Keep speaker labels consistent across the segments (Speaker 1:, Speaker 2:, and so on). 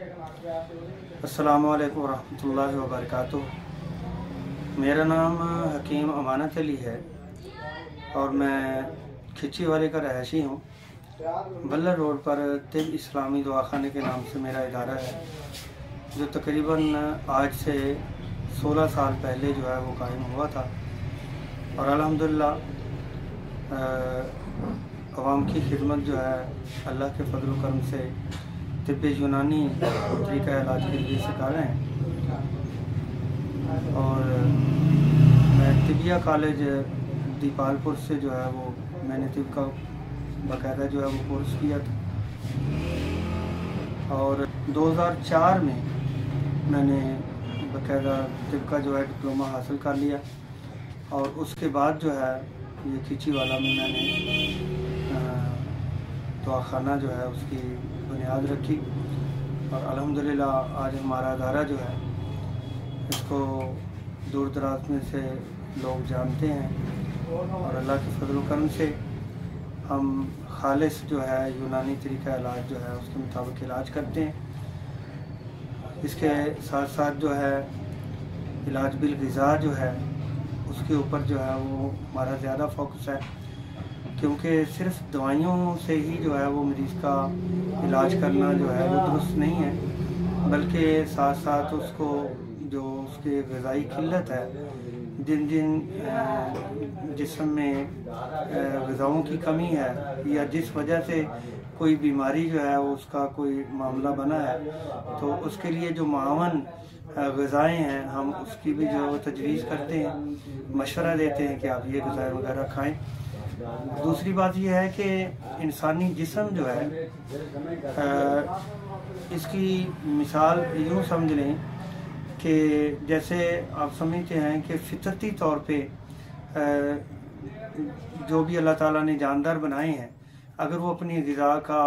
Speaker 1: السلام علیکم ورحمۃ اللہ وبرکاتہ۔ میرا نام حکیم امانت علی ہے اور میں کھچی والے کا رہائشی ہوں۔ بلر روڈ پر طب اسلامی دواخانے کے نام سے میرا ادارہ ہے، جو تقریباً آج سے سولہ سال پہلے جو ہے وہ قائم ہوا تھا۔ اور الحمدللہ عوام کی خدمت جو ہے اللہ کے فضل و کرم سے طب یونانی طریقہ علاج کے لیے سکھا رہے ہیں اور میں طبیہ کالج دیپال پور سے جو ہے وہ میں نے طب کا باقاعدہ جو ہے وہ کورس کیا تھا۔ اور دو ہزار چار میں میں نے باقاعدہ طب کا جو ہے ڈپلومہ حاصل کر لیا۔ اور اس کے بعد جو ہے یہ کھچی والا میں میں نے دواخانہ جو ہے اس کی بنیاد رکھی اور الحمدللہ آج ہمارا ادارہ جو ہے اس کو دور دراز میں سے لوگ جانتے ہیں اور اللہ کے فضل و کرم سے ہم خالص جو ہے یونانی طریقہ علاج جو ہے اس کے مطابق علاج کرتے ہیں۔ اس کے ساتھ ساتھ جو ہے علاج بالغذا جو ہے اس کے اوپر جو ہے وہ ہمارا زیادہ فوکس ہے۔ کیونکہ صرف دوائیوں سے ہی جو ہے وہ مریض کا علاج کرنا جو ہے وہ درست نہیں ہے، بلکہ ساتھ ساتھ اس کو جو اس کے غذائی قلت ہے، جن جن جسم میں غذاؤں کی کمی ہے یا جس وجہ سے کوئی بیماری جو ہے اس کا کوئی معاملہ بنا ہے، تو اس کے لیے جو معاون غذائیں ہیں، ہم اس کی بھی جو تجویز کرتے ہیں، مشورہ دیتے ہیں کہ آپ یہ غذائیں وغیرہ کھائیں۔ دوسری بات یہ ہے کہ انسانی جسم جو ہے اس کی مثال یوں سمجھ لیں کہ جیسے آپ سمجھتے ہیں کہ فطرتی طور پہ جو بھی اللہ تعالیٰ نے جاندار بنائے ہیں، اگر وہ اپنی غذا کا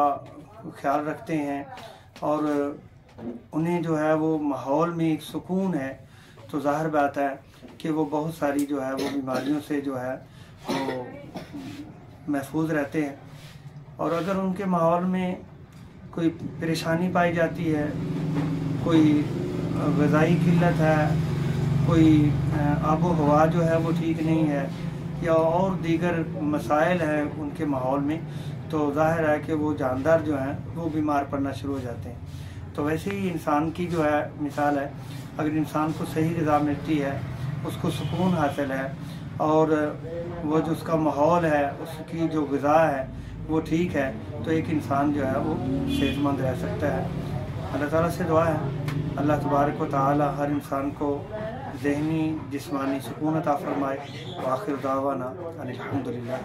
Speaker 1: خیال رکھتے ہیں اور انہیں جو ہے وہ ماحول میں ایک سکون ہے، تو ظاہر بات ہے کہ وہ بہت ساری جو ہے وہ بیماریوں سے جو ہے وہ محفوظ رہتے ہیں۔ اور اگر ان کے ماحول میں کوئی پریشانی پائی جاتی ہے، کوئی غذائی قلت ہے، کوئی آب و ہوا جو ہے وہ ٹھیک نہیں ہے، یا اور دیگر مسائل ہیں ان کے ماحول میں، تو ظاہر ہے کہ وہ جاندار جو ہیں وہ بیمار پڑنا شروع ہو جاتے ہیں۔ تو ویسے ہی انسان کی جو ہے مثال ہے، اگر انسان کو صحیح غذا ملتی ہے، اس کو سکون حاصل ہے اور وہ جو اس کا ماحول ہے، اس کی جو غذا ہے، وہ ٹھیک ہے۔ تو ایک انسان جو ہے، وہ صحت مند رہ سکتا ہے۔ اللہ تعالیٰ سے دعا ہے۔ اللہ تبارک و تعالی ہر انسان کو ذہنی، جسمانی سکون عطا فرمائے۔ آخر دعوانا الحمدللہ